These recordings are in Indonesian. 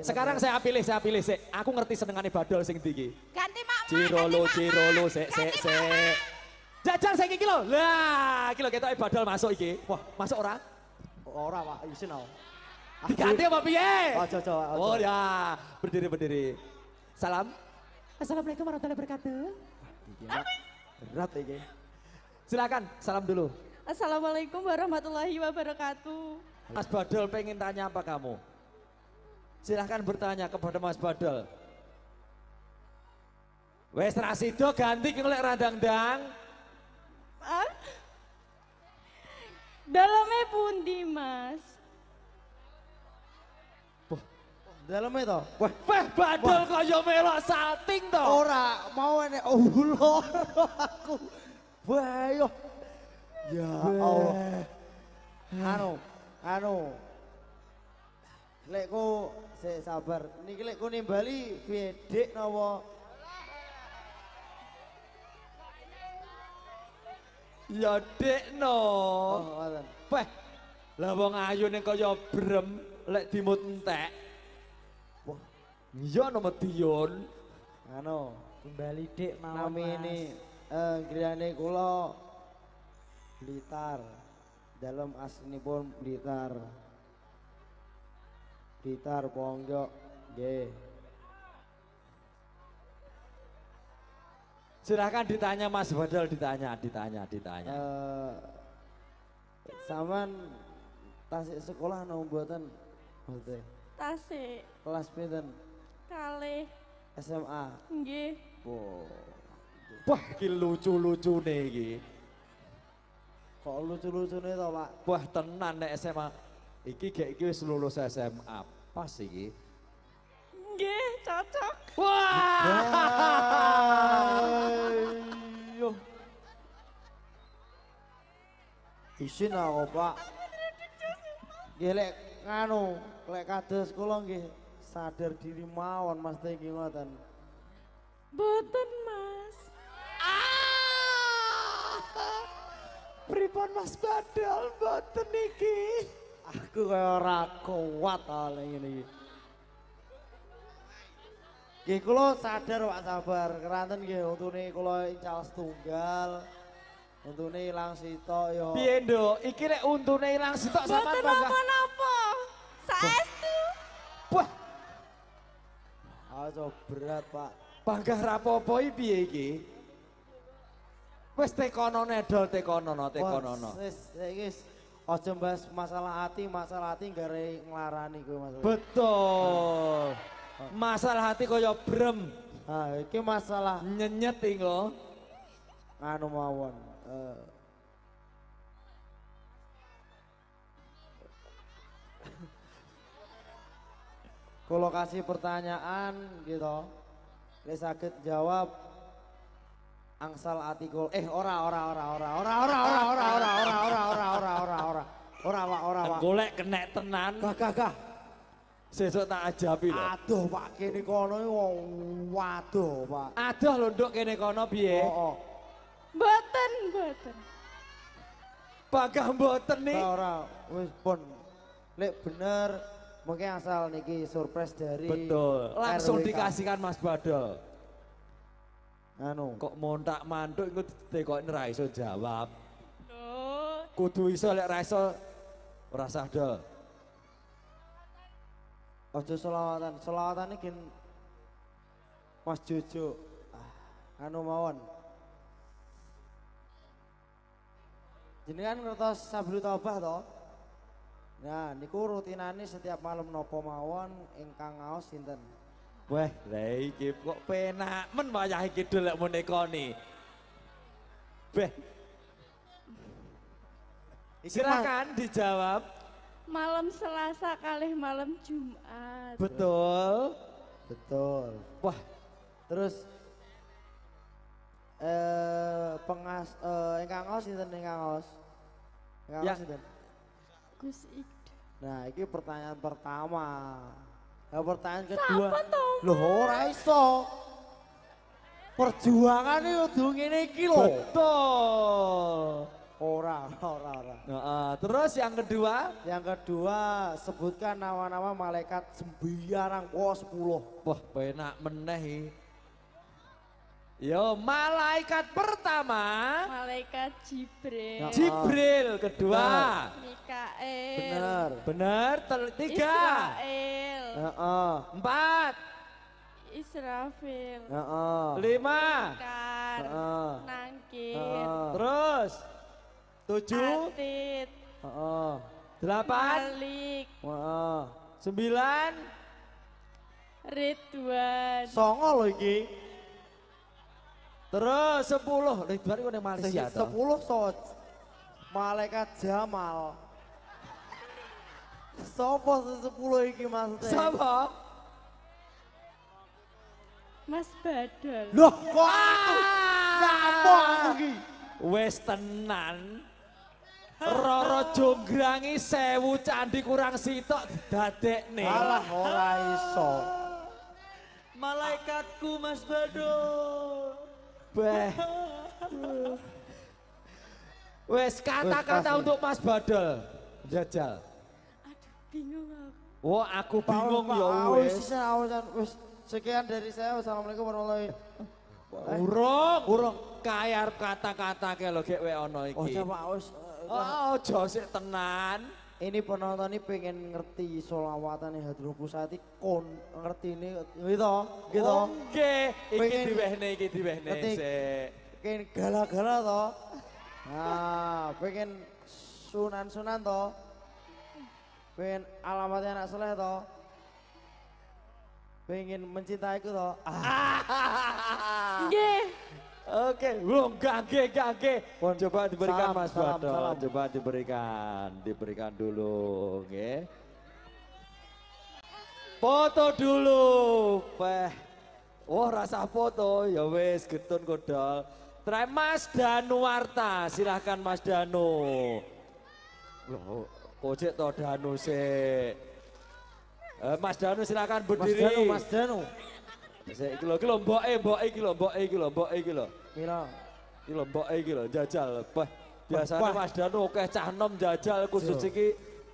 Sekarang saya pilih, saya pilih sik. Aku ngerti senengane badol sing ndi iki. Ganti mak Cirolo, cirolo, sik, sik, sik. Jajal saiki iki lho. Lah, iki lho ketoke badol masuk iki. Wah, masuk ora? Ora Pak, isin aku. Diganti apa piye? Ojo, ojo, ojo. Oh ya, berdiri, berdiri. Salam. Assalamualaikum warahmatullahi wabarakatuh. Berat iki. Silakan, salam dulu. Assalamualaikum warahmatullahi wabarakatuh. Mas Badol pengen tanya apa kamu? Silahkan bertanya kepada Mas Badol. Wes rasido ganti ki oleh radang-dang. Ah? Dalamnya pundi mas? Dalamnya toh. Wah, Weh Badol kaya melok salting to. ora mau enek ulur aku. Wah, yo. Ya Allah. Anu, anu. Lek ku sik sabar. Niki lek ku nimbali piye dik napa? Ya dek no. Oh, ngoten. Weh, lah wong ayu ning kaya brem lek dimut entek. Wah, Iya no Medion. anu. Kembali dik mawon Nami ini eh griyane kula Blitar. Dalam aslinipun Blitar. Blitar Ponggok nggih. Silahkan ditanya Mas Badol, ditanya, ditanya, ditanya. Eh sampean tasik sekolah nang mboten? Maksudnya Tasik, kelas pinten? kalih, SMA. nggih. Wow. Wah, iki lucu-lucune iki. Kok lucu-lucune to, Pak? Wah, tenan nek SMA. Iki gek iki wis lulus SMA. Pas iki. Nggih, cocok. Wah! Ayo. Isin aku, Pak. Nggih lek nganu, lek kados kula nggih sadar diri mawon Mas Teh nggih ngoten. Boten mas. Pripun Mas Badol mboten iki? Aku kaya ora kuat oleh ngene iki. Nggih kula sadar Pak sabar, keranten nggih untune kula incal setunggal. Untune ilang sitok yo. Piye, Nduk? Iki lek untune ilang sitok sampean Boten bangga. napa-napa. Saestu. Wah, Aja berat, Pak. bangga rapopo iki piye iki? Wis tekono nedol tekono no tekono no. Wis, wis aja bahas masalah hati, masalah hati gare nglarani kuwi Mas. Betul. Masalah hati kaya brem Nah, iki masalah nyenyet lho. anu mawon. eh. Kalau kasih pertanyaan gitu, Lek sakit jawab angsal ati kul eh ora ora ora ora ora ora ora ora ora ora ora ora ora ora ora ora pak ora pak Golek kenek tenan. gah gah gah Sesuk tak ajabi lho. aduh pak kene kono waduh pak Aduh lho nduk kene kono piye? oh, oh. Boten, boten. Bangga mboten nih. Ora, ora, wis pun. Lek bener, mungkin asal niki surprise dari Betul. Langsung dikasihkan Mas Badol. Anu, Kok montak mantuk iku tekoki ra iso jawab. Oh, Kudu iso lek ra iso ora sah dol. ojo selawatan, selawatan iki Mas Jojo. Ah, anu mawon. Jenengan ngertos sablu taubah to? Nah, niku rutinane setiap malam nopo mawon ingkang ngaos sinten? Weh, lah iki kok penak men wayah iki dol lek mune koni. Beh, silakan dijawab. malam Selasa kali malam Jumat. Betul. Betul. Wah, Terus eh pengas eh ingkang ngaos sinten ingkang ngaos? Ingkang Ya. ngaos sinten? Gus Ik. Nah, iki pertanyaan pertama. Nah, pertanyaan kedua. Loh, ora iso. Perjuangan itu kudu ngene iki lho. betul. Ora, ora, ora. Heeh, terus yang kedua, Yang kedua, sebutkan nama-nama malaikat sembiarang oh 10. wah penak meneh. Yo, malaikat pertama Malaikat Jibril. Ya. Jibril, kedua. Mikael. Bener. Bener, tel- tiga. Israel. Heeh. Empat, Israfil. Heeh. lima. Nangkir. Heeh. terus tujuh, Atit. Heeh. delapan, Malik. Sembilan, Ridwan. Songo lho iki. Terus sepuluh. Ridwan itu yang Malaysia toh. 10 so malaikat Jamal. Sopo se 10 iki maksudnya? Siapa? Mas Badal. Loh, kok aku? Siapa aku iki? Wes tenan. Roro Jonggrangi sewu candi kurang sitok dadek nih. Alah ora iso. Malaikatku Mas Bado. Beh. Wes kata-kata untuk Mas Badal. Jajal. Aduh, bingung aku. Wah aku bingung ya wes. Sekian dari saya. Wassalamualaikum warahmatullahi wabarakatuh. Urung. Urung. Kayar kata-kata ke lo gek we ono Oh, iki. coba wis. Oh, sik tenan. Ini penonton ini pengen ngerti solawatan Hadrul Pusati kon ngerti ini gitu gitu. Oke, iki Pengen- diwehne iki diwehne sik. Pengen gala-gala toh. Nah, pengen sunan-sunan toh. Pengen alamatnya anak soleh toh. Pengen mencintaiku toh. Ah, Nggih. Oke, belum gage gage. Pun, Coba diberikan salam, Mas salam, salam. Coba diberikan, diberikan dulu, oke. Foto dulu, peh. Oh rasa foto, ya wes getun kodol. Try Mas Danuarta, silahkan Mas Danu. Loh, kocek to Danu sih. Eh, Mas Danu silahkan Mas berdiri. Danu, Mas Danu. Sik iki lho, iki lho mboke, mboke iki lho, mboke iki lho, mboke iki lho. Mira. Iki lho mboke iki lho, jajal. Bah, biasanya Bah. Mas Danu akeh cah nom jajal khusus Yo. iki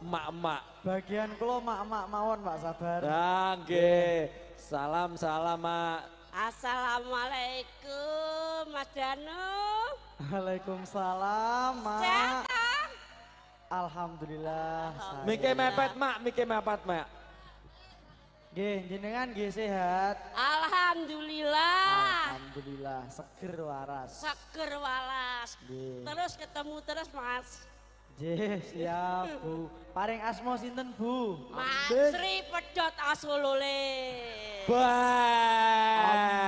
emak-emak. Bagian kulo mak-mak mawon Pak sabar. Nah, nggih. Salam salam, Mak. Assalamualaikum Mas Danu. Waalaikumsalam Mak. Sehat? Alhamdulillah. Mike mepet, Mak, mike mepet, Mak. Nggih, jenengan nggih sehat. Alhamdulillah. Alhamdulillah, seger waras. Seger walas. Nggih. Terus ketemu terus Mas. Nggih, siap Bu. Paring asmo sinten Bu? Mas Sri Pedot Asolole. Bah.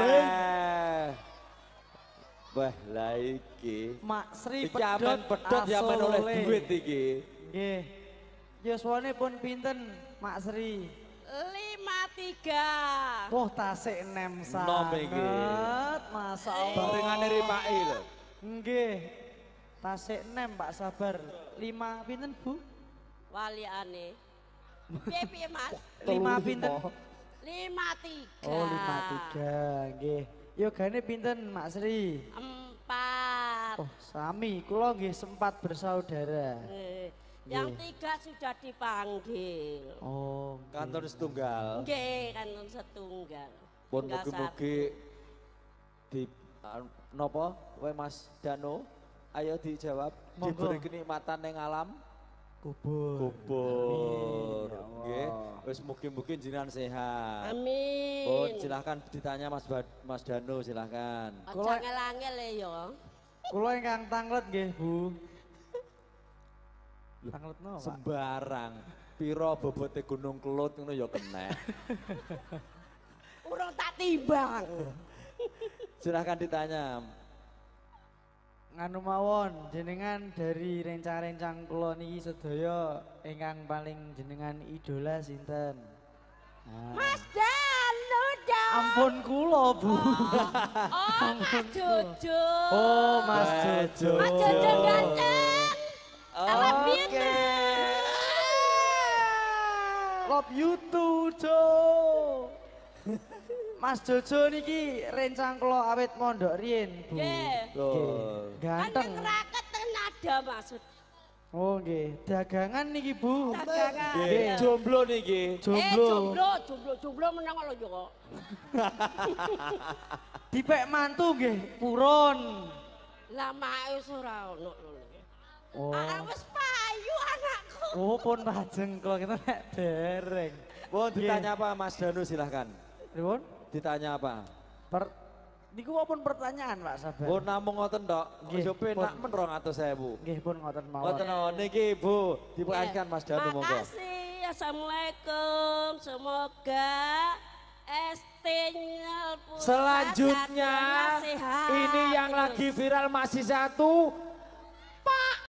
Bah, lah iki. Mak Sri Iki amen pedot ya amen oleh Asolole. duit iki. Nggih. Yuswane pun pinten Mak Sri? Lima tiga. Wah, tasik enem sanget. Masa Allah. Barengane ripake lho. Nggih. Tasik enem Pak sabar. Lima pinten Bu? Waliane. Piye piye Mas? Lima pinten? Lima tiga. Oh, lima tiga. Nggih. Yogane pinten Mak Sri? Empat. Oh, sami. Kula nggih sempat bersaudara. Eh, Yang Nggih. tiga sudah dipanggil. Oh, Kantor setunggal. Nggih, kan setunggal. Pun Tinggal satu. mugi-mugi di anu, nopo kowe Mas Dano ayo dijawab Monggo. diberi kenikmatan yang alam kubur. kubur Amin, ya nggih wis mugi-mugi jenengan sehat Amin. Oh, silahkan ditanya Mas Ba- Mas Dano silahkan. Aja angel-angel ya. Kula ingkang tanglet nggih, Bu. Tanglet no, Pak? Sembarang. Piro bobote Gunung Kelut ngono ya kena. Urung tak timbang. silahkan ditanya. Nganu mawon, jenengan dari rencang-rencang kula niki sedaya ingkang paling jenengan idola sinten? Nah. Mas Danu dong. Ampun kula, Bu. Oh, Mas Jojo. Oh, Mas Mas Jojo. Mas Jojo ganteng. Love you too, Jo. Mas Jojo niki rencang kula awet mondok riyin, Bu. Nggih. Ganteng. Kan raket tenan ada maksud Oh nggih, dagangan niki Bu. dagangan. Nggih, Jomblo niki. Eh Jomblo. jomblo, jomblo, jomblo menang lo juga. Dipek mantu nggih, purun. Lama wis ora ono lho. Oh. Ah, wis payu anakku. Oh pun pajeng kalau kita nek dereng. Mau ditanya apa Mas Danu silahkan. Pripun? Ditanya apa? Per Niku pun pertanyaan Pak Sabar. Oh namung ngoten tok. Ojo penak pun. men 200.000. Nggih pun ngoten mawon. Ngoten niki Bu, diperkenalkan Mas Danu monggo. Makasih. Assalamualaikum. Semoga ST-nya Selanjutnya ini yang lagi viral masih satu